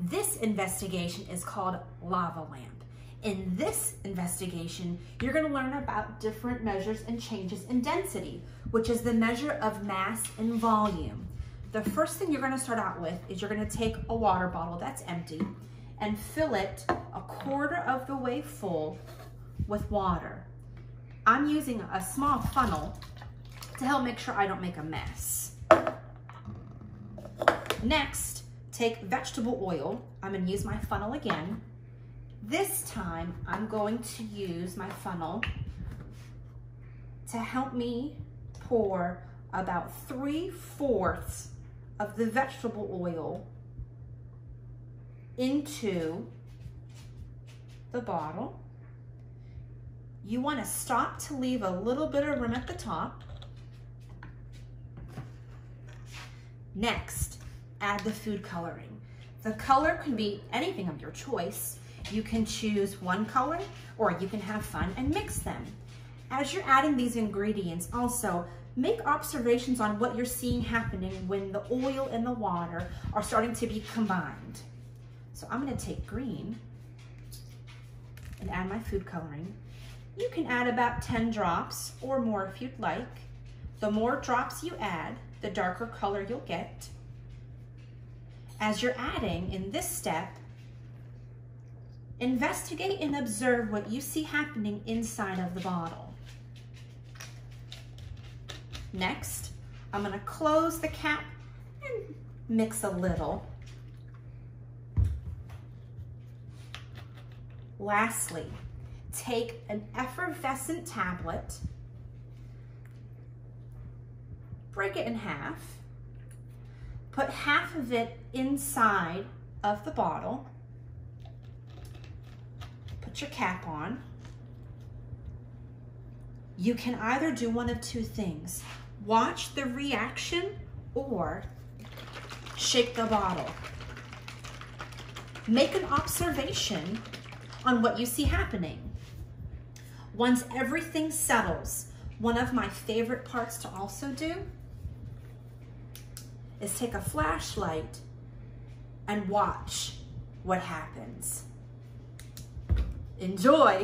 This investigation is called lava lamp. In this investigation, you're gonna learn about different measures and changes in density, which is the measure of mass and volume. The first thing you're gonna start out with is you're gonna take a water bottle that's empty and fill it a quarter of the way full with water. I'm using a small funnel to help make sure I don't make a mess. Next, take vegetable oil. I'm gonna use my funnel again. This time, I'm going to use my funnel to help me pour about three fourths of the vegetable oil into the bottle. You wanna stop to leave a little bit of room at the top. Next, add the food coloring. The color can be anything of your choice. You can choose one color or you can have fun and mix them. As you're adding these ingredients, also make observations on what you're seeing happening when the oil and the water are starting to be combined. So I'm gonna take green and add my food coloring. You can add about 10 drops or more if you'd like. The more drops you add, the darker color you'll get. As you're adding in this step, investigate and observe what you see happening inside of the bottle. Next, I'm gonna close the cap and mix a little. Lastly, take an effervescent tablet, break it in half, put half of it inside of the bottle, put your cap on. You can either do one of two things. Watch the reaction or shake the bottle. Make an observation on what you see happening. Once everything settles, one of my favorite parts to also do is take a flashlight and watch what happens. Enjoy.